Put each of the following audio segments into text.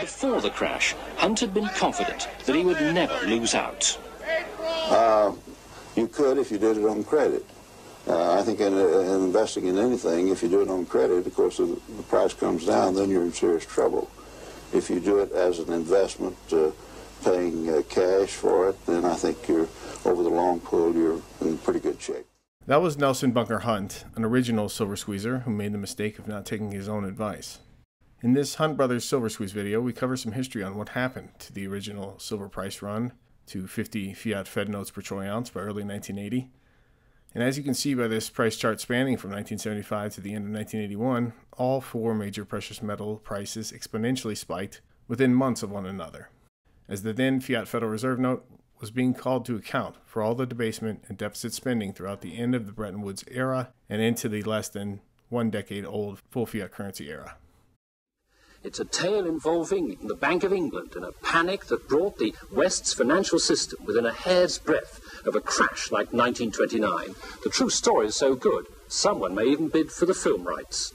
Before the crash, Hunt had been confident that he would never lose out. Uh, you could if you did it on credit. Uh, I think in, in, investing in anything, if you do it on credit, of course, if the price comes down, then you're in serious trouble. If you do it as an investment, uh, paying uh, cash for it, then I think you're over the long pull, you're in pretty good shape. That was Nelson Bunker Hunt, an original silver squeezer who made the mistake of not taking his own advice. In this Hunt Brothers Silver Squeeze video, we cover some history on what happened to the original silver price run to 50 fiat Fed notes per troy ounce by early 1980. And as you can see by this price chart spanning from 1975 to the end of 1981, all four major precious metal prices exponentially spiked within months of one another. As the then fiat Federal Reserve note was being called to account for all the debasement and deficit spending throughout the end of the Bretton Woods era and into the less than one decade old full fiat currency era. It's a tale involving the Bank of England and a panic that brought the West's financial system within a hair's breadth of a crash like 1929. The true story is so good, someone may even bid for the film rights.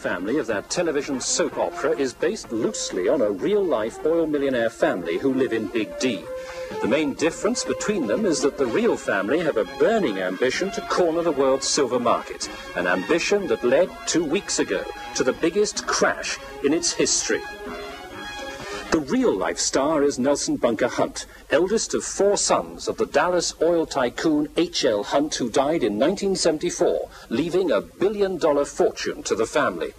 Family of that television soap opera is based loosely on a real-life oil millionaire family who live in Big D. The main difference between them is that the real family have a burning ambition to corner the world's silver market, an ambition that led two weeks ago to the biggest crash in its history. The real life star is Nelson Bunker Hunt, eldest of four sons of the Dallas oil tycoon H.L. Hunt, who died in 1974, leaving a billion dollar fortune to the family.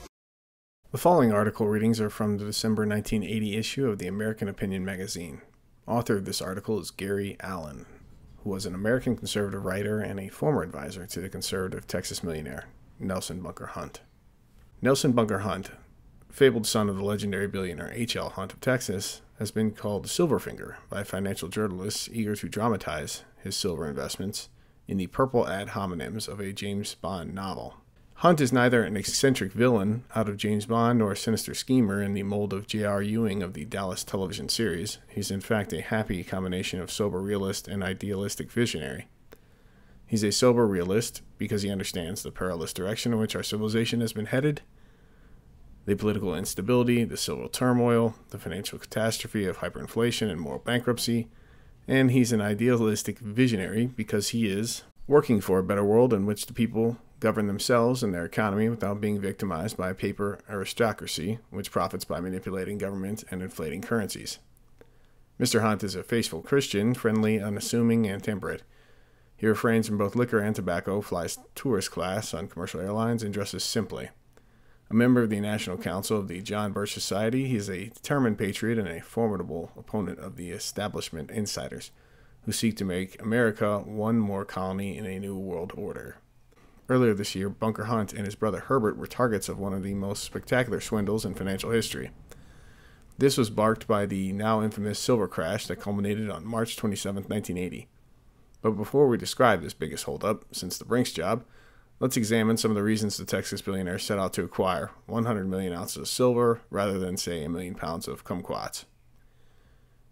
The following article readings are from the December 1980 issue of the American Opinion magazine. Author of this article is Gary Allen, who was an American conservative writer and a former advisor to the conservative Texas millionaire Nelson Bunker Hunt. Nelson Bunker Hunt, fabled son of the legendary billionaire H.L. Hunt of Texas, has been called Silverfinger by financial journalists eager to dramatize his silver investments in the purple ad hominems of a James Bond novel. Hunt is neither an eccentric villain out of James Bond nor a sinister schemer in the mold of J.R. Ewing of the Dallas television series. He's in fact a happy combination of sober realist and idealistic visionary. He's a sober realist because he understands the perilous direction in which our civilization has been headed, the political instability, the civil turmoil, the financial catastrophe of hyperinflation and moral bankruptcy, and he's an idealistic visionary because he is working for a better world in which the people govern themselves and their economy without being victimized by a paper aristocracy, which profits by manipulating government and inflating currencies. Mr. Hunt is a faithful Christian, friendly, unassuming, and temperate. He refrains from both liquor and tobacco, flies tourist class on commercial airlines, and dresses simply. A member of the National Council of the John Birch Society, he is a determined patriot and a formidable opponent of the establishment insiders who seek to make America one more colony in a new world order. Earlier this year, Bunker Hunt and his brother Herbert were targets of one of the most spectacular swindles in financial history. This was barked by the now infamous silver crash that culminated on March 27, 1980. But before we describe this biggest holdup since the Brinks job, let's examine some of the reasons the Texas billionaire set out to acquire 100 million ounces of silver rather than, say, a million pounds of kumquats.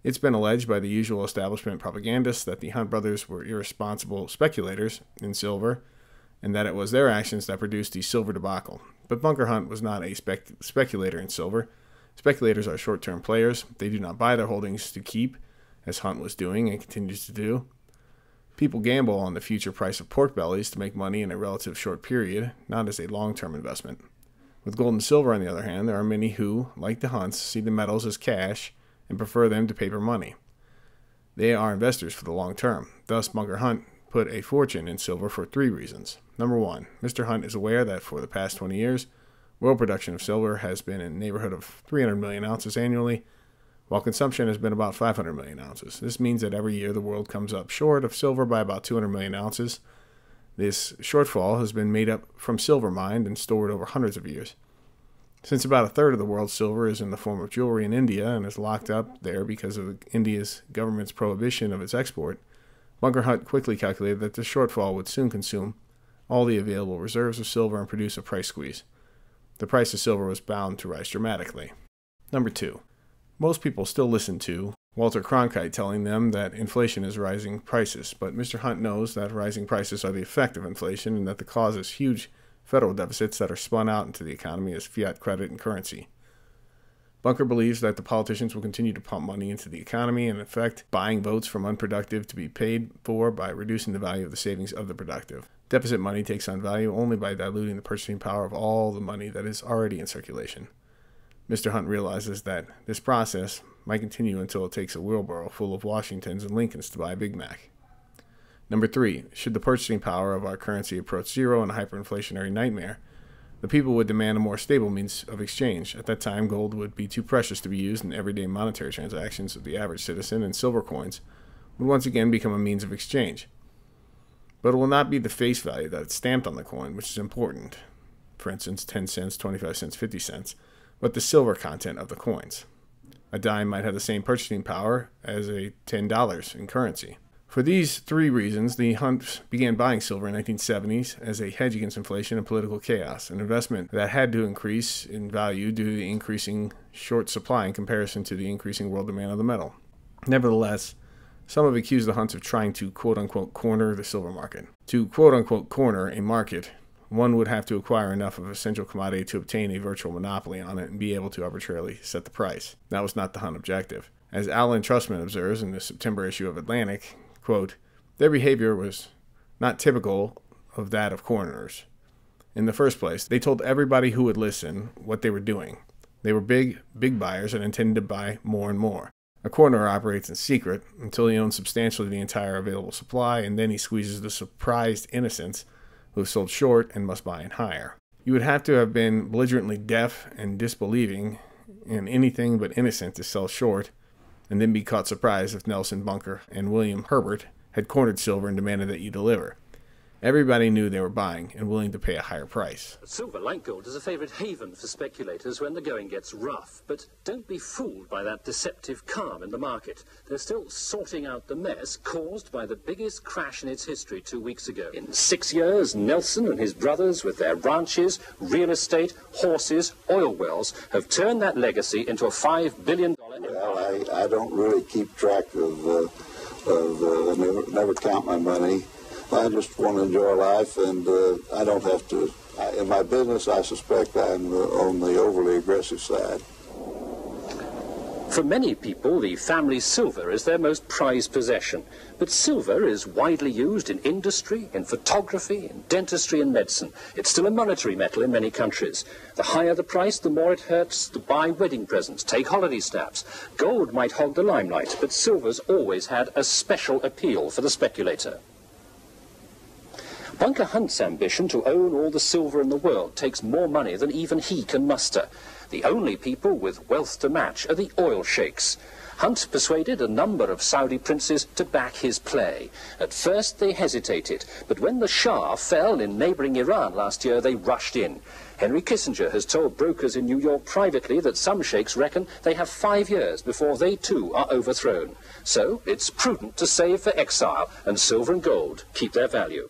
It's been alleged by the usual establishment propagandists that the Hunt brothers were irresponsible speculators in silver and that it was their actions that produced the silver debacle. But Bunker Hunt was not a spec- speculator in silver. Speculators are short term players, they do not buy their holdings to keep, as Hunt was doing and continues to do. People gamble on the future price of pork bellies to make money in a relative short period, not as a long term investment. With gold and silver, on the other hand, there are many who, like the Hunts, see the metals as cash and prefer them to paper money. They are investors for the long term. Thus, Bunker Hunt put a fortune in silver for three reasons. Number one, Mr. Hunt is aware that for the past 20 years, world production of silver has been in the neighborhood of 300 million ounces annually, while consumption has been about 500 million ounces. This means that every year the world comes up short of silver by about 200 million ounces. This shortfall has been made up from silver mined and stored over hundreds of years. Since about a third of the world's silver is in the form of jewelry in India and is locked up there because of India's government's prohibition of its export, Bunker Hunt quickly calculated that the shortfall would soon consume all the available reserves of silver and produce a price squeeze. The price of silver was bound to rise dramatically. Number two, most people still listen to Walter Cronkite telling them that inflation is rising prices, but Mr. Hunt knows that rising prices are the effect of inflation and that the cause is huge federal deficits that are spun out into the economy as fiat credit and currency. Bunker believes that the politicians will continue to pump money into the economy and, in effect, buying votes from unproductive to be paid for by reducing the value of the savings of the productive. Deficit money takes on value only by diluting the purchasing power of all the money that is already in circulation. Mr. Hunt realizes that this process might continue until it takes a wheelbarrow full of Washingtons and Lincolns to buy a Big Mac. Number three, should the purchasing power of our currency approach zero in a hyperinflationary nightmare, the people would demand a more stable means of exchange. At that time, gold would be too precious to be used in everyday monetary transactions of the average citizen, and silver coins would once again become a means of exchange. But it will not be the face value that is stamped on the coin, which is important. For instance, 10 cents, 25 cents, 50 cents, but the silver content of the coins. A dime might have the same purchasing power as a $10 in currency. For these three reasons, the Hunts began buying silver in the 1970s as a hedge against inflation and political chaos, an investment that had to increase in value due to the increasing short supply in comparison to the increasing world demand of the metal. Nevertheless, some have accused the Hunts of trying to quote unquote corner the silver market. To quote unquote corner a market, one would have to acquire enough of essential commodity to obtain a virtual monopoly on it and be able to arbitrarily set the price. That was not the Hunt objective. As Alan Trussman observes in the September issue of Atlantic, Quote, their behavior was not typical of that of corners. In the first place, they told everybody who would listen what they were doing. They were big, big buyers and intended to buy more and more. A corner operates in secret until he owns substantially the entire available supply, and then he squeezes the surprised innocents who have sold short and must buy in higher. You would have to have been belligerently deaf and disbelieving in anything but innocent to sell short and then be caught surprised if Nelson Bunker and William Herbert had cornered silver and demanded that you deliver. Everybody knew they were buying and willing to pay a higher price. Silver, like gold, is a favorite haven for speculators when the going gets rough. But don't be fooled by that deceptive calm in the market. They're still sorting out the mess caused by the biggest crash in its history two weeks ago. In six years, Nelson and his brothers, with their ranches, real estate, horses, oil wells, have turned that legacy into a $5 billion. Well, I, I don't really keep track of, uh, of uh, never, never count my money. I just want to enjoy life, and uh, I don't have to. I, in my business, I suspect I'm on the overly aggressive side. For many people, the family silver is their most prized possession. But silver is widely used in industry, in photography, in dentistry and medicine. It's still a monetary metal in many countries. The higher the price, the more it hurts to buy wedding presents, take holiday snaps. Gold might hog the limelight, but silver's always had a special appeal for the speculator. Bunker Hunt's ambition to own all the silver in the world takes more money than even he can muster. The only people with wealth to match are the oil sheikhs. Hunt persuaded a number of Saudi princes to back his play. At first they hesitated, but when the Shah fell in neighboring Iran last year, they rushed in. Henry Kissinger has told brokers in New York privately that some sheikhs reckon they have five years before they too are overthrown. So it's prudent to save for exile, and silver and gold keep their value.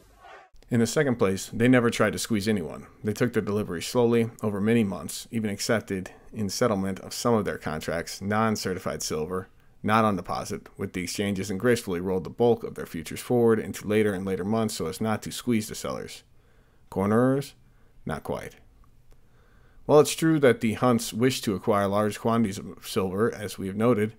In the second place, they never tried to squeeze anyone. They took their delivery slowly over many months, even accepted in settlement of some of their contracts non certified silver, not on deposit, with the exchanges and gracefully rolled the bulk of their futures forward into later and later months so as not to squeeze the sellers. Cornerers? Not quite. While it's true that the Hunts wished to acquire large quantities of silver, as we have noted,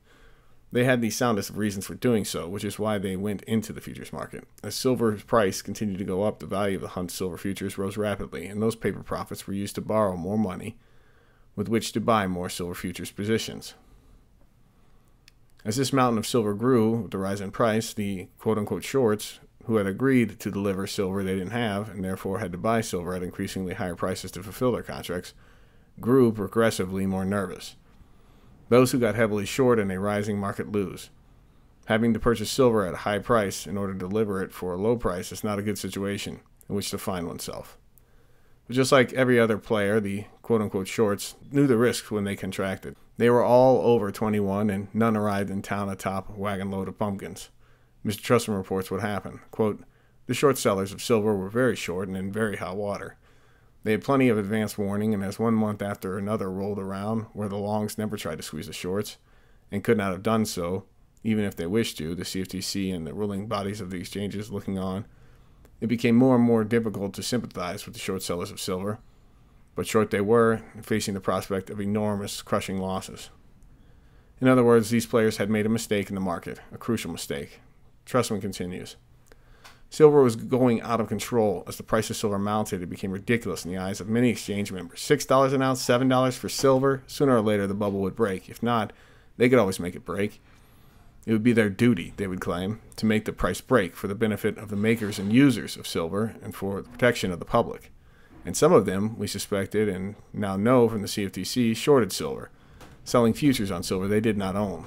they had the soundest of reasons for doing so, which is why they went into the futures market. As silver's price continued to go up, the value of the Hunt silver futures rose rapidly, and those paper profits were used to borrow more money with which to buy more silver futures positions. As this mountain of silver grew with the rise in price, the quote unquote shorts, who had agreed to deliver silver they didn't have and therefore had to buy silver at increasingly higher prices to fulfill their contracts, grew progressively more nervous. Those who got heavily short in a rising market lose. Having to purchase silver at a high price in order to deliver it for a low price is not a good situation in which to find oneself. But just like every other player, the quote unquote shorts knew the risks when they contracted. They were all over 21 and none arrived in town atop a wagon load of pumpkins. Mr. Trussman reports what happened. Quote, the short sellers of silver were very short and in very hot water. They had plenty of advance warning, and as one month after another rolled around, where the longs never tried to squeeze the shorts, and could not have done so, even if they wished to, the CFTC and the ruling bodies of the exchanges looking on. It became more and more difficult to sympathize with the short sellers of silver, but short they were, facing the prospect of enormous crushing losses. In other words, these players had made a mistake in the market, a crucial mistake. Trussman continues. Silver was going out of control as the price of silver mounted. It became ridiculous in the eyes of many exchange members. $6 an ounce, $7 for silver. Sooner or later, the bubble would break. If not, they could always make it break. It would be their duty, they would claim, to make the price break for the benefit of the makers and users of silver and for the protection of the public. And some of them, we suspected and now know from the CFTC, shorted silver, selling futures on silver they did not own.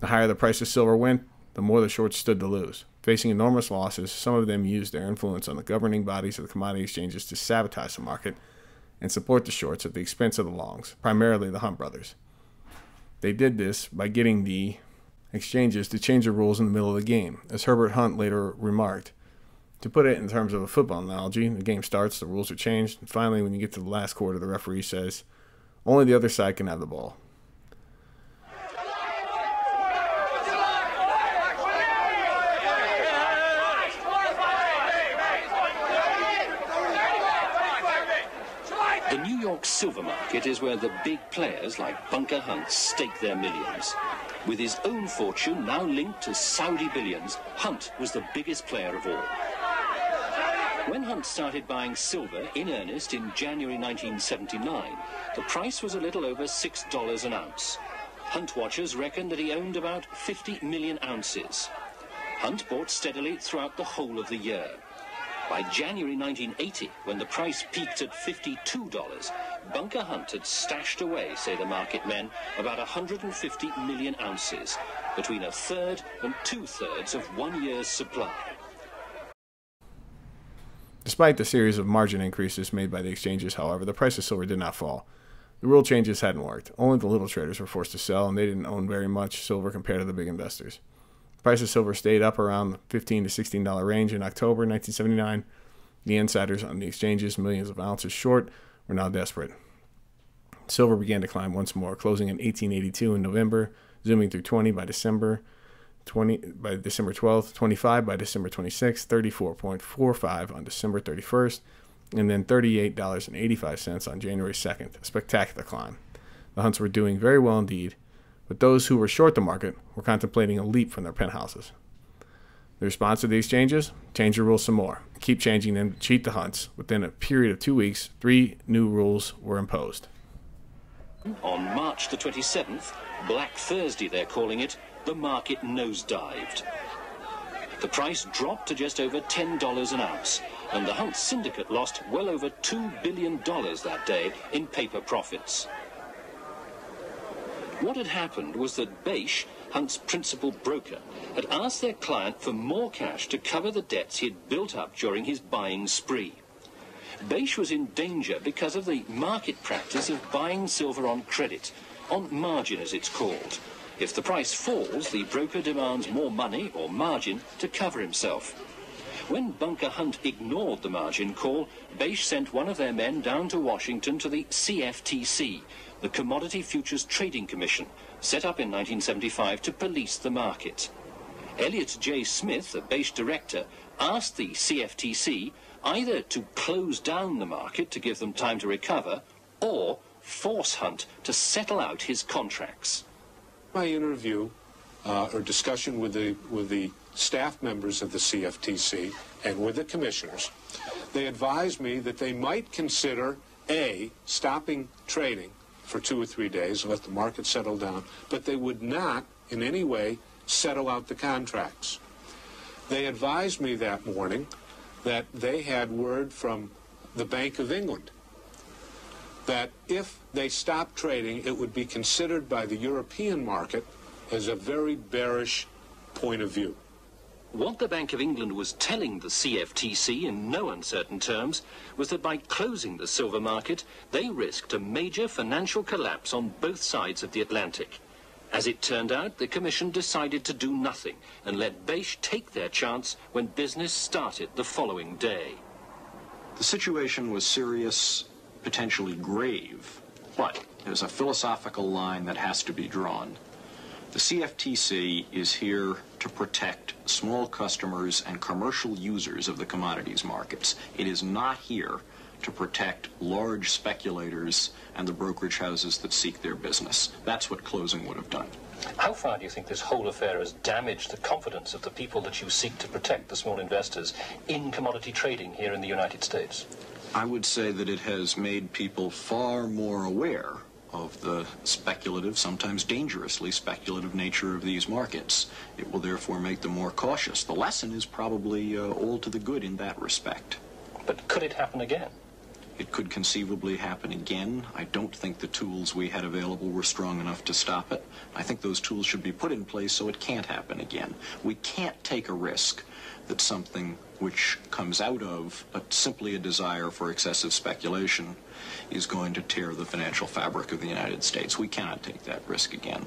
The higher the price of silver went, the more the shorts stood to lose. Facing enormous losses, some of them used their influence on the governing bodies of the commodity exchanges to sabotage the market and support the shorts at the expense of the longs, primarily the Hunt brothers. They did this by getting the exchanges to change the rules in the middle of the game, as Herbert Hunt later remarked. To put it in terms of a football analogy, the game starts, the rules are changed, and finally, when you get to the last quarter, the referee says, only the other side can have the ball. New York silver market is where the big players like Bunker Hunt stake their millions. With his own fortune now linked to Saudi billions, Hunt was the biggest player of all. When Hunt started buying silver in earnest in January 1979, the price was a little over $6 an ounce. Hunt watchers reckon that he owned about 50 million ounces. Hunt bought steadily throughout the whole of the year. By January 1980, when the price peaked at $52, Bunker Hunt had stashed away, say the market men, about 150 million ounces, between a third and two-thirds of one year's supply. Despite the series of margin increases made by the exchanges, however, the price of silver did not fall. The rule changes hadn't worked. Only the little traders were forced to sell, and they didn't own very much silver compared to the big investors. Price of silver stayed up around the 15 to 16 dollar range in October 1979. The insiders on the exchanges, millions of ounces short, were now desperate. Silver began to climb once more, closing in 1882 in November, zooming through 20 by December 20 by December 12th, 25 by December 26th, 34.45 on December 31st, and then $38.85 on January 2nd. A spectacular climb. The hunts were doing very well indeed, but those who were short the market were contemplating a leap from their penthouses. The response to the exchanges? Change the rules some more. Keep changing them to cheat the hunts. Within a period of two weeks, three new rules were imposed. On March the 27th, Black Thursday they're calling it, the market nosedived. The price dropped to just over $10 an ounce, and the Hunt Syndicate lost well over $2 billion that day in paper profits. What had happened was that Bache, Hunt's principal broker, had asked their client for more cash to cover the debts he had built up during his buying spree. Bache was in danger because of the market practice of buying silver on credit, on margin as it's called. If the price falls, the broker demands more money or margin to cover himself. When Bunker Hunt ignored the margin call, Bache sent one of their men down to Washington to the CFTC, the Commodity Futures Trading Commission, set up in 1975 to police the market. Elliot J. Smith, a Bache director, asked the CFTC either to close down the market to give them time to recover or force Hunt to settle out his contracts. My interview uh, or discussion with the, with the staff members of the CFTC and with the commissioners, they advised me that they might consider A, stopping trading for two or three days, and let the market settle down, but they would not in any way settle out the contracts. They advised me that morning that they had word from the Bank of England that if they stopped trading, it would be considered by the European market as a very bearish point of view. What the Bank of England was telling the CFTC in no uncertain terms was that by closing the silver market, they risked a major financial collapse on both sides of the Atlantic. As it turned out, the Commission decided to do nothing and let Bache take their chance when business started the following day. The situation was serious, potentially grave, but there's a philosophical line that has to be drawn. The CFTC is here to protect small customers and commercial users of the commodities markets. It is not here to protect large speculators and the brokerage houses that seek their business. That's what closing would have done. How far do you think this whole affair has damaged the confidence of the people that you seek to protect, the small investors, in commodity trading here in the United States? I would say that it has made people far more aware of the speculative, sometimes dangerously speculative nature of these markets. It will therefore make them more cautious. The lesson is probably uh, all to the good in that respect. But could it happen again? It could conceivably happen again. I don't think the tools we had available were strong enough to stop it. I think those tools should be put in place so it can't happen again. We can't take a risk that something which comes out of a, simply a desire for excessive speculation is going to tear the financial fabric of the United States. We cannot take that risk again.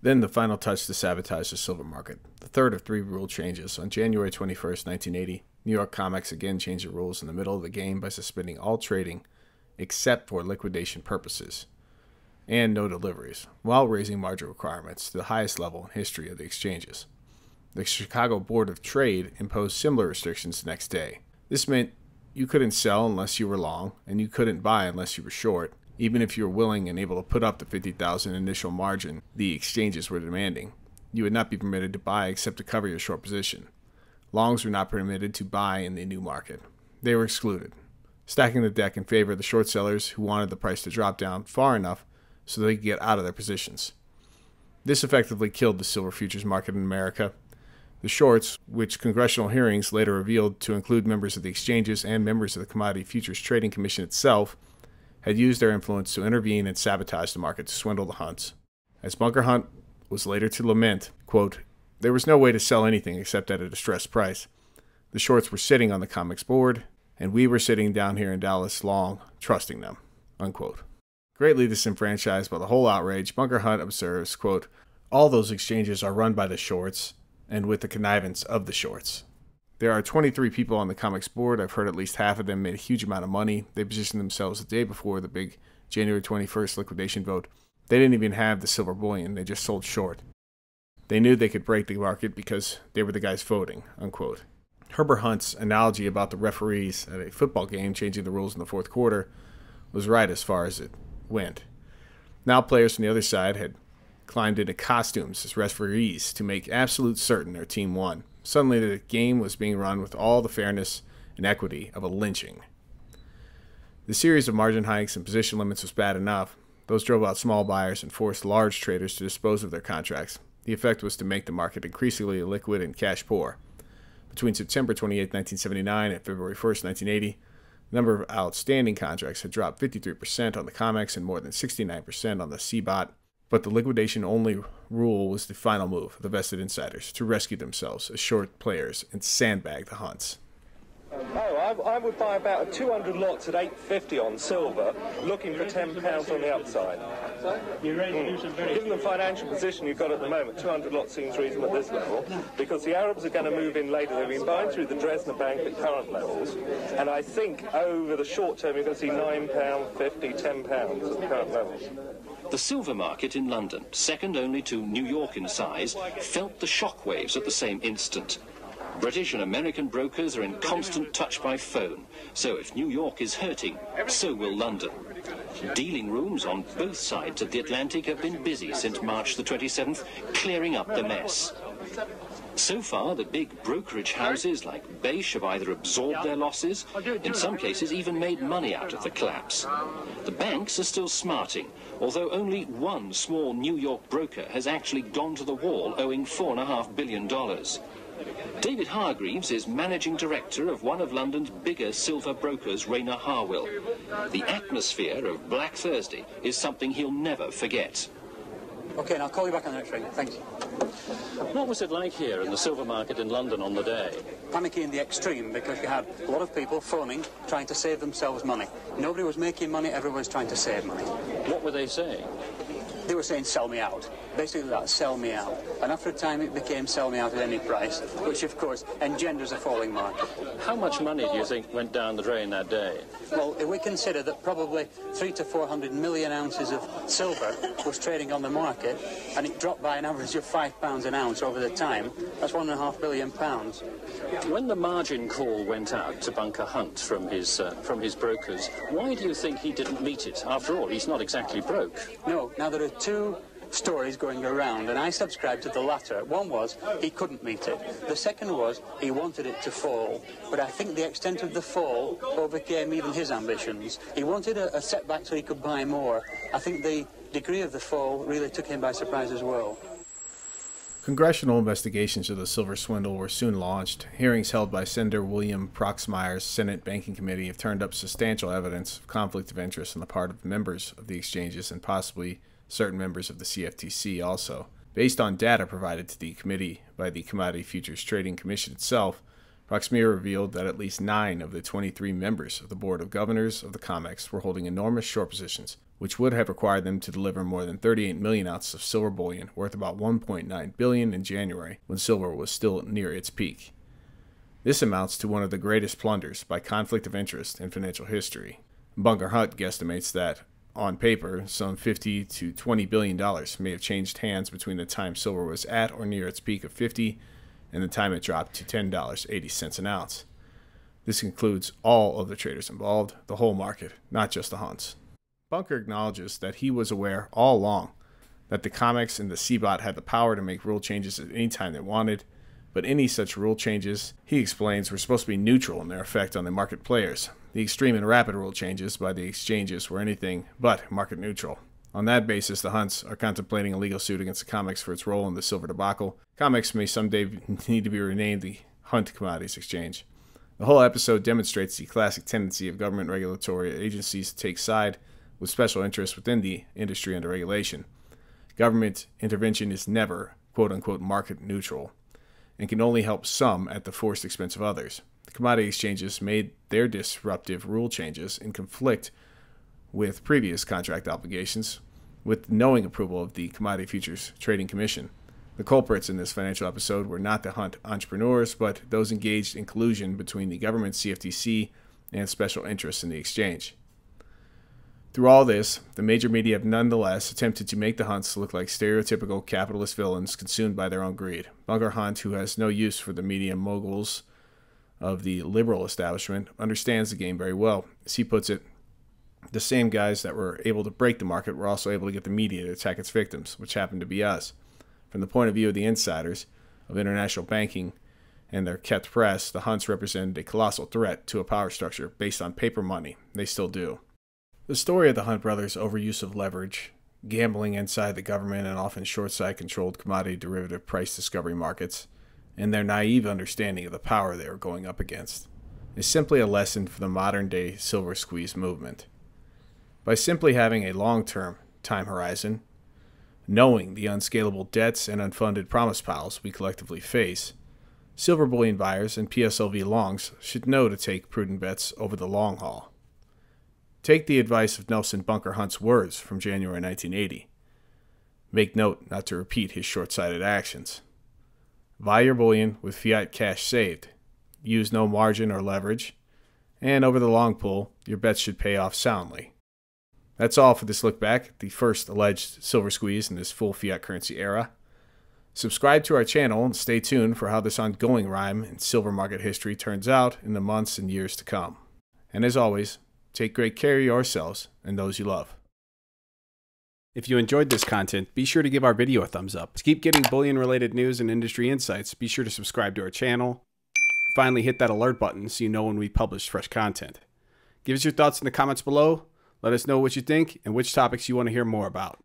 Then the final touch to sabotage the silver market, the third of three rule changes. On January 21st, 1980, New York Comex again changed the rules in the middle of the game by suspending all trading except for liquidation purposes and no deliveries, while raising margin requirements to the highest level in history of the exchanges. The Chicago Board of Trade imposed similar restrictions the next day. This meant you couldn't sell unless you were long, and you couldn't buy unless you were short, even if you were willing and able to put up the 50,000 initial margin the exchanges were demanding. You would not be permitted to buy except to cover your short position. Longs were not permitted to buy in the new market. They were excluded, stacking the deck in favor of the short sellers who wanted the price to drop down far enough so they could get out of their positions. This effectively killed the silver futures market in America. The shorts, which congressional hearings later revealed to include members of the exchanges and members of the Commodity Futures Trading Commission itself, had used their influence to intervene and sabotage the market to swindle the hunts. As Bunker Hunt was later to lament, quote, there was no way to sell anything except at a distressed price. The shorts were sitting on the Comex board, and we were sitting down here in Dallas long, trusting them. Unquote. Greatly disenfranchised by the whole outrage, Bunker Hunt observes, quote, All those exchanges are run by the shorts, and with the connivance of the shorts. There are 23 people on the Comex board. I've heard at least half of them made a huge amount of money. They positioned themselves the day before the big January 21st liquidation vote. They didn't even have the silver bullion, they just sold short. They knew they could break the market because they were the guys voting, unquote. Herbert Hunt's analogy about the referees at a football game changing the rules in the fourth quarter was right as far as it went. Now players from the other side had climbed into costumes as referees to make absolute certain their team won. Suddenly the game was being run with all the fairness and equity of a lynching. The series of margin hikes and position limits was bad enough. Those drove out small buyers and forced large traders to dispose of their contracts. The effect was to make the market increasingly liquid and cash poor. Between September 28, 1979 and February 1, 1980, the number of outstanding contracts had dropped 53% on the COMEX and more than 69% on the CBOT, but the liquidation only rule was the final move of the vested insiders to rescue themselves as short players and sandbag the hunts. Oh, I, I, would buy about 200 lots at 850 on silver, looking for 10 pounds on the upside. You're ready to do some very Given the financial position you've got at the moment, 200 lots seems reasonable at this level, because the Arabs are going to move in later. They've been buying through the Dresdner Bank at current levels, and I think over the short term you're going to see 9 pound 50, 10 pounds at the current levels. The silver market in London, second only to New York in size, felt the shockwaves at the same instant. British and American brokers are in constant touch by phone, so if New York is hurting, so will London. Dealing rooms on both sides of the Atlantic have been busy since March the 27th, clearing up the mess. So far, the big brokerage houses like Bache have either absorbed their losses, in some cases even made money out of the collapse. The banks are still smarting, although only one small New York broker has actually gone to the wall owing $4.5 billion. David Hargreaves is managing director of one of London's bigger silver brokers, Rayner Harwell. The atmosphere of Black Thursday is something he'll never forget. Okay, and I'll call you back on the next ring. Thank you. What was it like here in the silver market in London on the day? Panicky in the extreme because you had a lot of people phoning, trying to save themselves money. Nobody was making money, everyone was trying to save money. What were they saying? They were saying, sell me out. Basically that, sell me out. And after a time it became sell me out at any price, which of course engenders a falling market. How much money do you think went down the drain that day? Well, if we consider that probably three to four hundred million ounces of silver was trading on the market, and it dropped by an average of five pounds an ounce over the time, that's one and a half billion pounds. When the margin call went out to Bunker Hunt from his uh, from his brokers, why do you think he didn't meet it? After all, he's not exactly broke. No, now there are two stories going around, and I subscribed to the latter. One was he couldn't meet it. The second was he wanted it to fall. But I think the extent of the fall overcame even his ambitions. He wanted a, a setback so he could buy more. I think the degree of the fall really took him by surprise as well. Congressional investigations of the silver swindle were soon launched. Hearings held by Senator William Proxmire's Senate Banking Committee have turned up substantial evidence of conflict of interest on the part of members of the exchanges and possibly certain members of the CFTC also. Based on data provided to the committee by the Commodity Futures Trading Commission itself, Proxmire revealed that at least nine of the 23 members of the Board of Governors of the COMEX were holding enormous short positions, which would have required them to deliver more than 38 million ounces of silver bullion, worth about 1.9 billion in January, when silver was still near its peak. This amounts to one of the greatest plunders by conflict of interest in financial history. Bunker Hunt guesstimates that on paper, some 50 to 20 billion dollars may have changed hands between the time silver was at or near its peak of 50 and the time it dropped to $10.80 an ounce. This includes all of the traders involved, the whole market, not just the Hunts. Bunker acknowledges that he was aware all along that the COMEX and the CBOT had the power to make rule changes at any time they wanted, but any such rule changes, he explains, were supposed to be neutral in their effect on the market players. The extreme and rapid rule changes by the exchanges were anything but market neutral. On that basis, the Hunts are contemplating a legal suit against the COMEX for its role in the silver debacle. COMEX may someday need to be renamed the Hunt Commodities Exchange. The whole episode demonstrates the classic tendency of government regulatory agencies to take side with special interests within the industry under regulation. Government intervention is never, quote unquote, market neutral and can only help some at the forced expense of others. The commodity exchanges made their disruptive rule changes in conflict with previous contract obligations, with knowing approval of the Commodity Futures Trading Commission. The culprits in this financial episode were not the Hunt entrepreneurs, but those engaged in collusion between the government, CFTC, and special interests in the exchange. Through all this, the major media have nonetheless attempted to make the Hunts look like stereotypical capitalist villains consumed by their own greed. Bunker Hunt, who has no use for the media moguls of the liberal establishment, understands the game very well. As he puts it, the same guys that were able to break the market were also able to get the media to attack its victims, which happened to be us. From the point of view of the insiders of international banking and their kept press, the Hunts represented a colossal threat to a power structure based on paper money. They still do. The story of the Hunt brothers' overuse of leverage, gambling inside the government and often short side controlled commodity derivative price discovery markets, and their naive understanding of the power they were going up against, is simply a lesson for the modern day silver squeeze movement. By simply having a long term time horizon, knowing the unscalable debts and unfunded promise piles we collectively face, silver bullion buyers and PSLV longs should know to take prudent bets over the long haul. Take the advice of Nelson Bunker Hunt's words from January 1980. Make note not to repeat his short sighted actions. Buy your bullion with fiat cash saved. Use no margin or leverage. And over the long pull, your bets should pay off soundly. That's all for this look back, the first alleged silver squeeze in this full fiat currency era. Subscribe to our channel and stay tuned for how this ongoing rhyme in silver market history turns out in the months and years to come. And as always, take great care of yourselves and those you love. If you enjoyed this content, be sure to give our video a thumbs up. To keep getting bullion related news and industry insights, be sure to subscribe to our channel. Finally, hit that alert button so you know when we publish fresh content. Give us your thoughts in the comments below let us know what you think and which topics you want to hear more about.